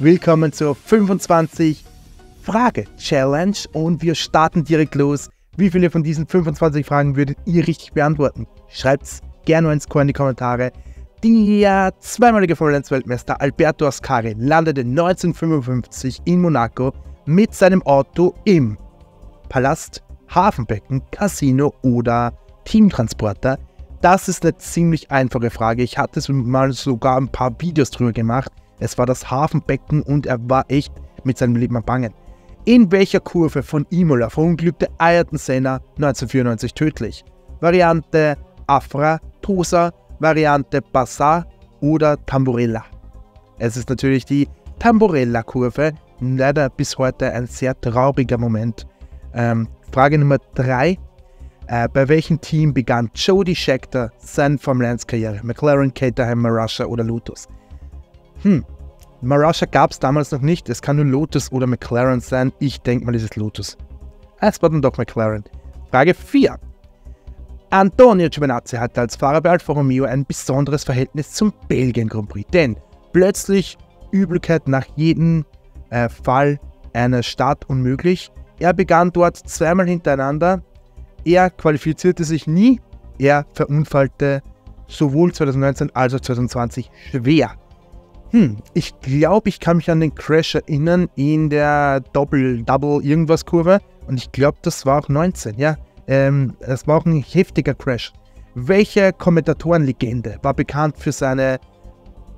Willkommen zur 25 Frage Challenge und wir starten direkt los. Wie viele von diesen 25 Fragen würdet ihr richtig beantworten? Schreibt's gerne ins Chor in die Kommentare. Der zweimalige Formel-1-Weltmeister Alberto Ascari landete 1955 in Monaco mit seinem Auto im Palast, Hafenbecken, Casino oder Teamtransporter. Das ist eine ziemlich einfache Frage. Ich hatte mal sogar ein paar Videos drüber gemacht. Es war das Hafenbecken und er war echt mit seinem Leben am Bangen. In welcher Kurve von Imola verunglückte Ayrton Senna 1994 tödlich? Variante Afra, Tosa, Variante Bassa oder Tamburella? Es ist natürlich die Tamburella-Kurve. Leider bis heute ein sehr trauriger Moment. Ähm, Frage Nummer 3. Äh, bei welchem Team begann Jody Scheckter seine Formel 1-Karriere? McLaren, Caterham, Marussia oder Lotus? Hm, Marussia gab es damals noch nicht. Es kann nur Lotus oder McLaren sein. Ich denke mal, es ist Lotus. Es war dann doch McLaren. Frage 4. Antonio Giovinazzi hatte als Fahrer bei Alfa Romeo ein besonderes Verhältnis zum Belgien Grand Prix. Denn plötzlich Übelkeit nach jedem äh, Fall einer Start unmöglich. Er begann dort zweimal hintereinander. Er qualifizierte sich nie. Er verunfallte sowohl 2019 als auch 2020 schwer. Hm, ich glaube, ich kann mich an den Crash erinnern in der Double-Double-Irgendwas-Kurve. Und ich glaube, das war auch 19, ja. Ähm, das war auch ein heftiger Crash. Welche Kommentatorenlegende war bekannt für seine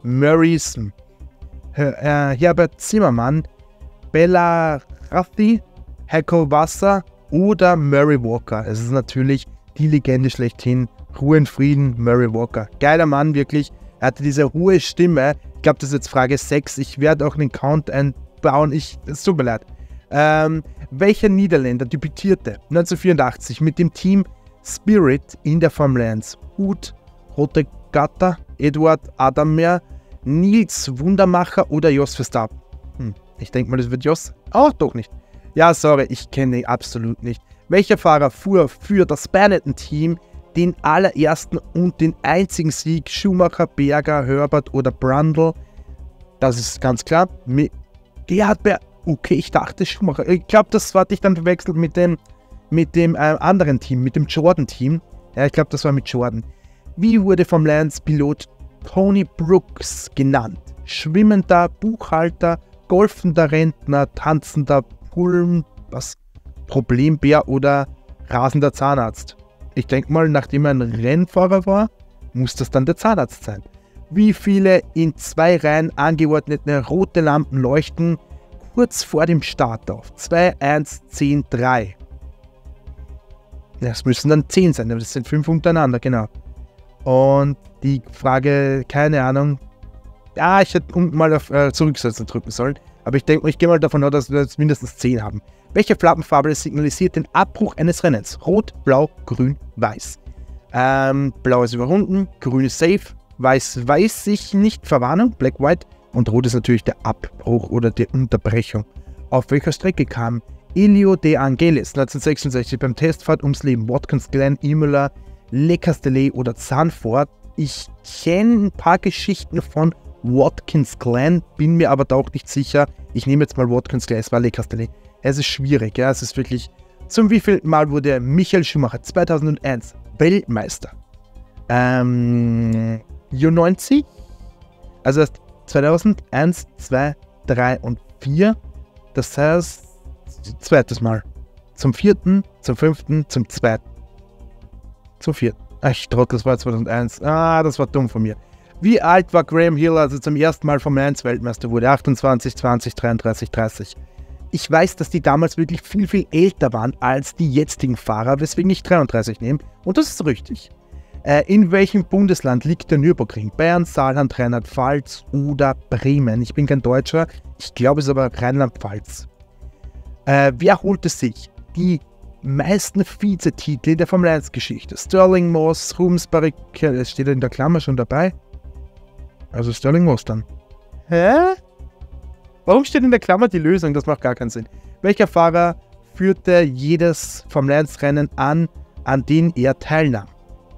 Murrays, Her äh, Herbert Zimmermann, Bella Raffi, Heiko Wasser oder Murray Walker? Es ist natürlich die Legende schlechthin. Ruhe in Frieden, Murray Walker. Geiler Mann, wirklich. Er hatte diese hohe Stimme, glaube, das ist jetzt Frage 6. Ich werde auch einen Count einbauen. Ich, es tut mir leid. Ähm, welcher Niederländer debütierte 1984 mit dem Team Spirit in der Formel 1? Hut, Rote Gatter, Eduard Adammer, Nils Wundermacher oder Jos Verstappen? Hm, ich denke mal, das wird Jos. Oh, doch nicht. Ja, sorry, ich kenne ihn absolut nicht. Welcher Fahrer fuhr für das Benetton-Team den allerersten und den einzigen Sieg Schumacher, Berger, Herbert oder Brundle. Das ist ganz klar. Gerhard Berger. Okay, ich dachte Schumacher. Ich glaube, das hatte ich dann verwechselt mit dem, mit dem äh, anderen Team, mit dem Jordan-Team. Ja, ich glaube, das war mit Jordan. Wie wurde vom Lions-Pilot Tony Brooks genannt? Schwimmender Buchhalter, golfender Rentner, tanzender Pulm, was? Problembär oder rasender Zahnarzt? Ich denke mal, nachdem er ein Rennfahrer war, muss das dann der Zahnarzt sein. Wie viele in zwei Reihen angeordnete rote Lampen leuchten kurz vor dem Start auf? 2, 1, 10, 3. Das müssen dann 10 sein, aber das sind 5 untereinander, genau. Und die Frage, keine Ahnung. Ja, ich hätte mal auf äh, Zurücksetzen drücken sollen. Aber ich denke, ich gehe mal davon aus, dass wir jetzt mindestens 10 haben. Welche Flaggenfarbe signalisiert den Abbruch eines Rennens? Rot, Blau, Grün, Weiß. Ähm, Blau ist überrunden, Grün ist safe, Weiß weiß sich nicht, Verwarnung, Black, White und Rot ist natürlich der Abbruch oder die Unterbrechung. Auf welcher Strecke kam Elio De Angelis 1966 beim Testfahrt ums Leben? Watkins Glen, Imola, Le Castellet oder Zanfort? Ich kenne ein paar Geschichten von Watkins Glen, bin mir aber da auch nicht sicher. Ich nehme jetzt mal Watkins Glen, es war Le Castellet. Es ist schwierig, ja, es ist wirklich. Zum wievielten Mal wurde Michael Schumacher 2001 Weltmeister? Ähm, U90? Also 2001, 2, 3 und 4. Das heißt, zweites Mal. Zum vierten, zum fünften, zum zweiten. Zum vierten. Ach, ich trottel, das war 2001. Ah, das war dumm von mir. Wie alt war Graham Hill, als er zum ersten Mal Formel 1 Weltmeister wurde? 28, 20, 33, 30. Ich weiß, dass die damals wirklich viel, viel älter waren als die jetzigen Fahrer, weswegen ich 33 nehme. Und das ist richtig. Äh, in welchem Bundesland liegt der Nürburgring? Bayern, Saarland, Rheinland-Pfalz oder Bremen? Ich bin kein Deutscher, ich glaube es ist aber Rheinland-Pfalz. Äh, wer holte sich die meisten Vizetitel der Formel 1-Geschichte? Sterling Moss, Rumsbury, das steht in der Klammer schon dabei. Also Sterling Moss dann. Hä? Warum steht in der Klammer die Lösung? Das macht gar keinen Sinn. Welcher Fahrer führte jedes Formel 1 Rennen an, an dem er teilnahm?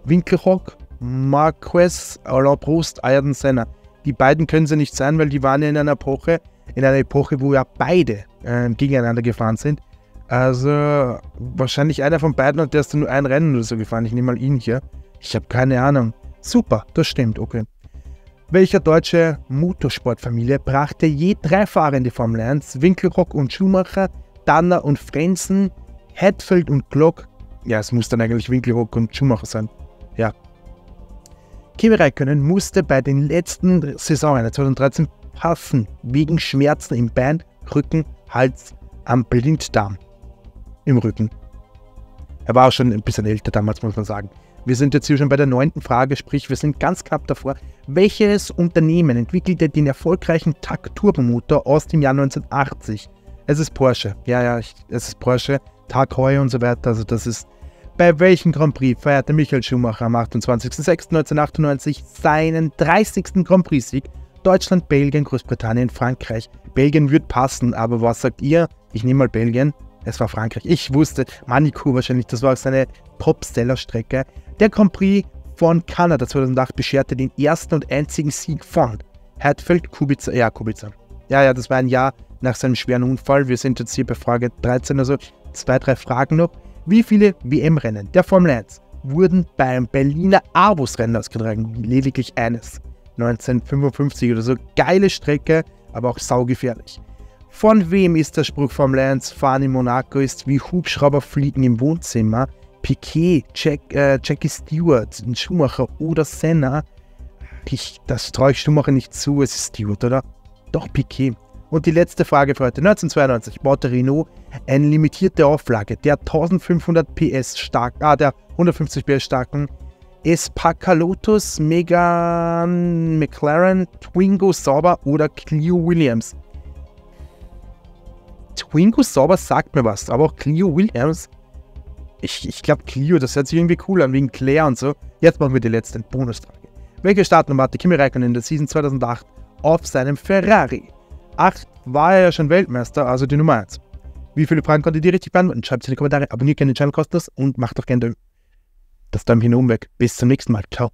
Winkelhock, Marquez, Alain Prost, Ayrton Senna. Die beiden können sie nicht sein, weil die waren ja in einer Epoche, in einer Epoche, wo ja beide äh, gegeneinander gefahren sind. Also wahrscheinlich einer von beiden und der ist nur ein Rennen oder so gefahren. Ich nehme mal ihn hier. Ich habe keine Ahnung. Super, das stimmt, okay. Welcher deutsche Motorsportfamilie brachte je drei Fahrer in die Formel 1? Winkelrock und Schumacher, Danner und Frenzen, Hetfeld und Glock. Ja, es muss dann eigentlich Winkelrock und Schumacher sein. Ja. Kimi Räikkönen musste bei den letzten Saisonrennen 2013 passen, wegen Schmerzen im Bein, Rücken, Hals, am Blinddarm im Rücken. Er war auch schon ein bisschen älter damals, muss man sagen. Wir sind jetzt hier schon bei der neunten Frage, sprich, wir sind ganz knapp davor. Welches Unternehmen entwickelte den erfolgreichen TAC-Turbomotor aus dem Jahr 1980? Es ist Porsche. Ja, ja, es ist Porsche. Tag Heuer und so weiter. Also, das ist. Bei welchem Grand Prix feierte Michael Schumacher am 28.06.1998 seinen 30. Grand Prix-Sieg? Deutschland, Belgien, Großbritannien, Frankreich. Belgien wird passen, aber was sagt ihr? Ich nehme mal Belgien. Es war Frankreich. Ich wusste, Manikou wahrscheinlich, das war auch seine Top-Seller-Strecke. Der Grand Prix von Kanada 2008 bescherte den ersten und einzigen Sieg von Hertfeld Kubica. Ja, Kubica. Ja, ja, das war ein Jahr nach seinem schweren Unfall. Wir sind jetzt hier bei Frage 13, also zwei, drei Fragen noch. Wie viele WM-Rennen der Formel 1 wurden beim Berliner Avus-Rennen ausgetragen? Lediglich eines. 1955 oder so. Geile Strecke, aber auch saugefährlich. Von wem ist der Spruch Formel 1? Fahren in Monaco ist wie Hubschrauber fliegen im Wohnzimmer. Piquet, Jack, äh, Jackie Stewart, Schumacher oder Senna. Ich, das traue ich Schumacher nicht zu, es ist Stewart, oder? Doch Piquet. Und die letzte Frage für heute. 1992 baute Renault eine limitierte Auflage der 1500 PS starken, ah, der 150 PS starken Espacalotus Megan McLaren Twingo Sauber oder Clio Williams. Twingo Sauber sagt mir was, aber auch Clio Williams. Ich, ich glaube Clio, das hört sich irgendwie cool an, wegen Claire und so. Jetzt machen wir die letzte Bonusfrage. Welche Startnummer hatte Kimi Räikkönen in der Season 2008 auf seinem Ferrari? 8 war er ja schon Weltmeister, also die Nummer 1. Wie viele Fragen konnte ihr richtig beantworten? Schreibt es in die Kommentare, abonniert gerne den Channel kostenlos und macht doch gerne das Däumchen um weg. Bis zum nächsten Mal. Ciao.